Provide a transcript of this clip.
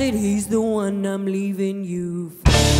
said, he's the one I'm leaving you for.